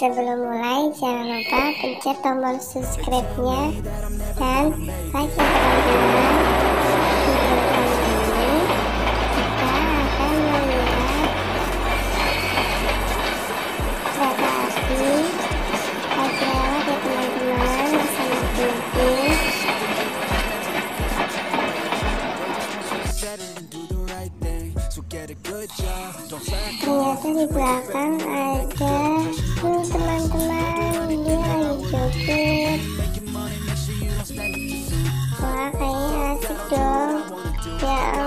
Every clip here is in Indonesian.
Sebelum mulai jangan lupa pencet tombol subscribe-nya dan like ya teman-teman. Ternyata di belakang ada tuh teman-teman dia lagi joget. Wah kayaknya asik dong. Ya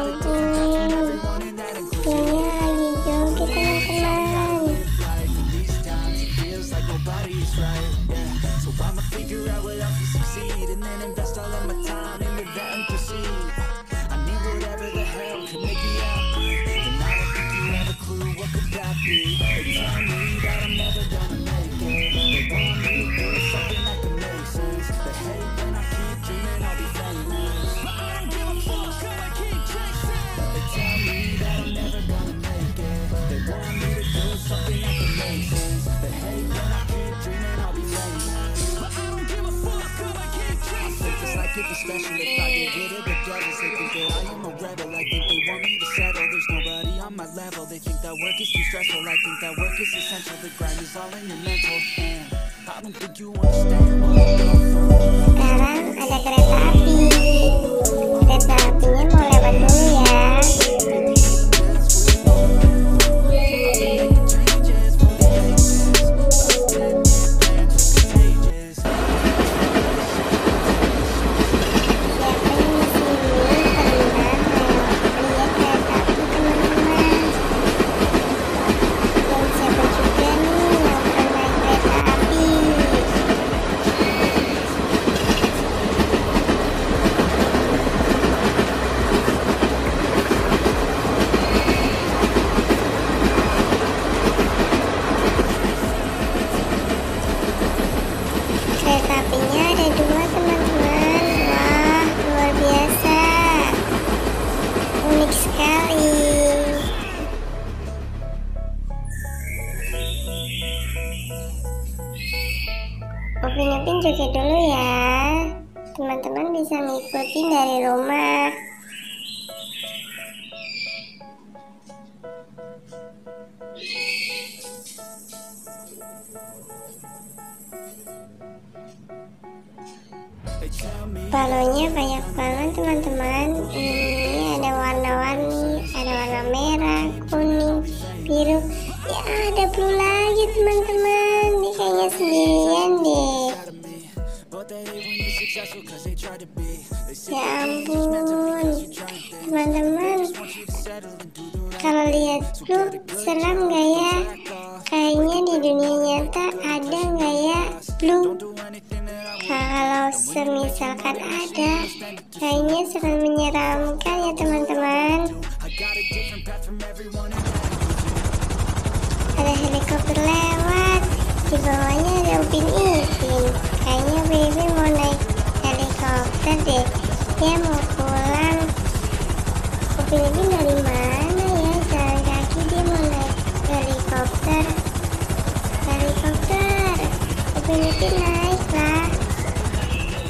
People special if I get rid of the devils They think that I am a rebel I think they want me to settle. There's nobody on my level. They think that work is too stressful. I think that work is essential. The grind is all in your mental. And I don't think you understand Sekarang ada kereta api. Upin juga dulu ya. Teman-teman bisa ngikutin dari rumah. Balonnya banyak banget teman-teman. Ini ada warna-warni Ada warna merah, kuning, biru. Ya ada blue do the right Kalau lihat blue seram gak ya? Kayaknya di dunia nyata ada gak ya? want Kalau semisalkan ada Kayaknya sangat menyeramkan ya teman-teman. Ada helikopter lewat Di bawahnya ada Upin Ipin. Kayaknya Upin Ipin mau naik Dia mau pulang. Upin Ipin dari mana ya? Jalan kaki dia mau naik helikopter. Helikopter. Upin Ipin naik lah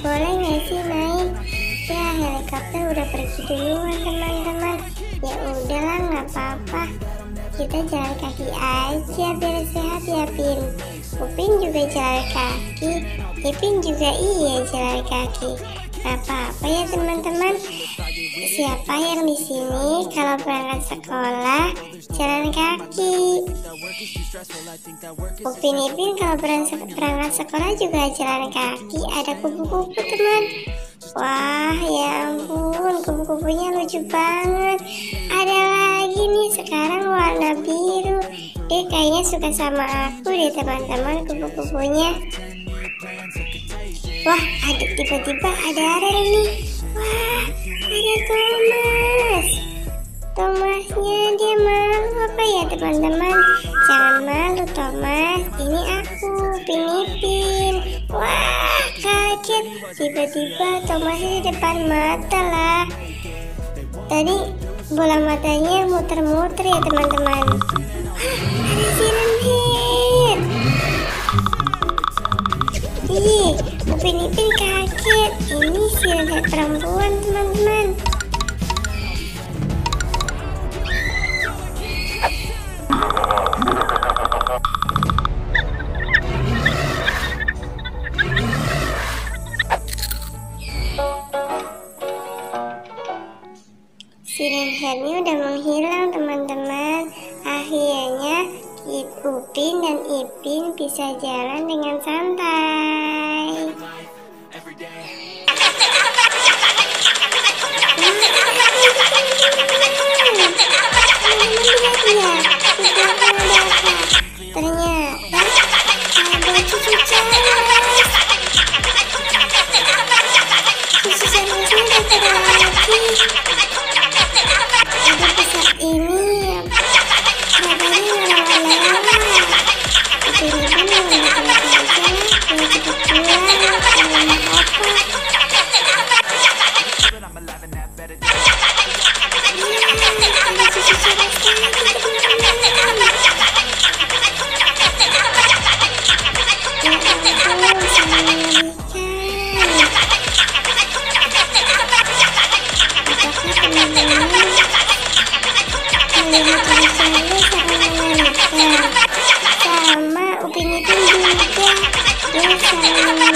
Boleh gak sih naik? Ya helikopter udah pergi duluan teman-teman. Ya udahlah nggak apa-apa. Kita jalan kaki aja biar sehat ya Pin. Upin juga jalan kaki. Ipin juga iya jalan kaki apa-apa ya teman-teman. Siapa yang di sini kalau berangkat sekolah jalan kaki? Upin Ipin kalau berangkat sekolah juga jalan kaki. Ada kupu-kupu teman. Wah ya ampun kupu-kupunya lucu banget. Ada lagi nih sekarang warna biru. Dia kayaknya suka sama aku deh teman-teman kupu-kupunya Wah ada tiba-tiba ada Aren nih Wah ada Thomas. Thomasnya dia malu apa ya teman-teman? Jangan malu Thomas. Ini aku Pinipin. Wah kaget. Tiba-tiba Thomasnya di depan mata lah. Tadi bola matanya muter-muter ya teman-teman Ipin Ipin kaget. Ini siluet perempuan teman-teman. Siren headnya udah menghilang teman-teman. Akhirnya Upin dan Ipin bisa jalan dengan santai. Música Thank you.